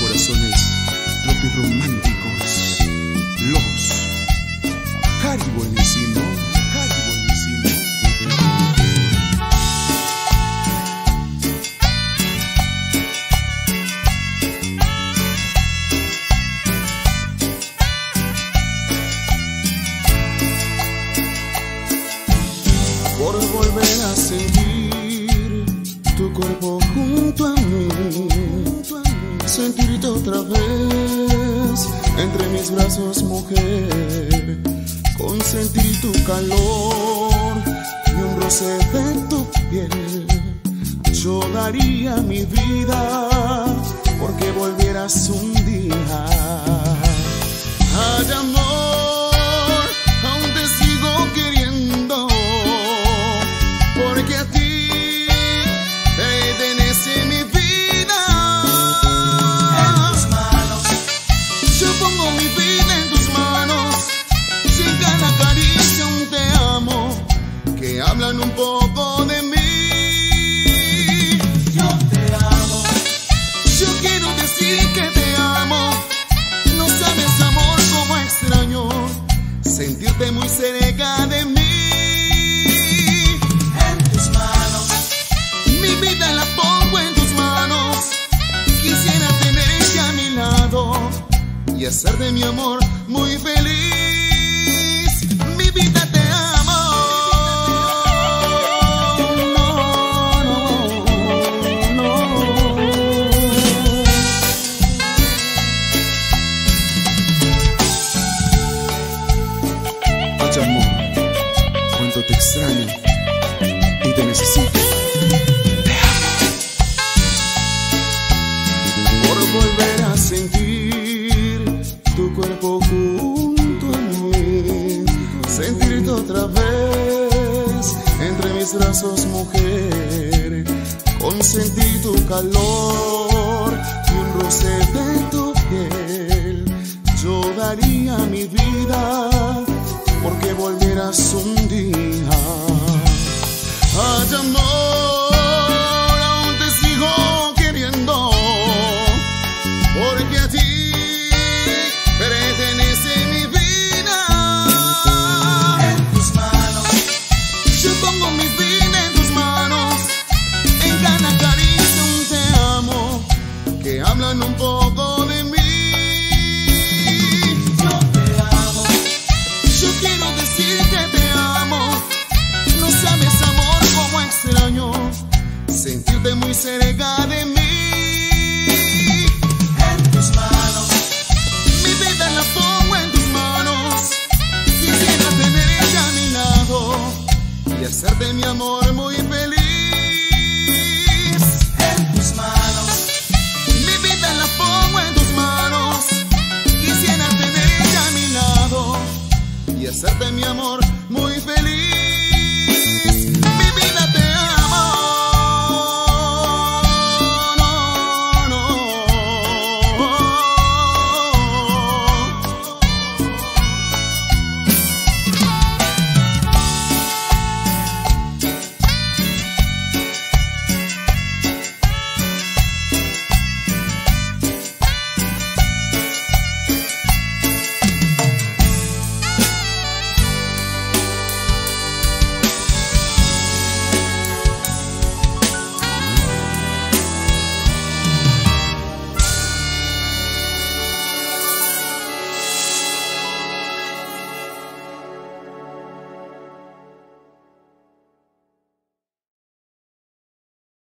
corazones rotos y románticos. Los Cari buenísimo, Cari buenísimo. Por volver a sentir tu cuerpo junto a mí, otra vez entre mis brazos, mujer, consentir tu calor y un roce de tu piel. Yo daría mi vida hablan un poco de mí. yo te amo. Yo quiero decir que te amo, no sabes amor como extraño, sentirte muy cerca de mí. En tus manos, Mi vida la pongo en tus manos. Quisiera tenerte a mi lado y hacer de mi amor muy feliz. Otra vez entre mis brazos, mujer, consentir tu calor y un roce de tu piel. Yo daría mi vida porque volvieras un día. Amor, que hablan un poco de mí. Yo te amo. Yo quiero decir que te amo. No sabes, amor, cómo extraño sentirte muy cerca de mí. En tus manos. Mi vida la pongo en tus manos. Quisiera tenerte a mi lado y hacerte mi amor muy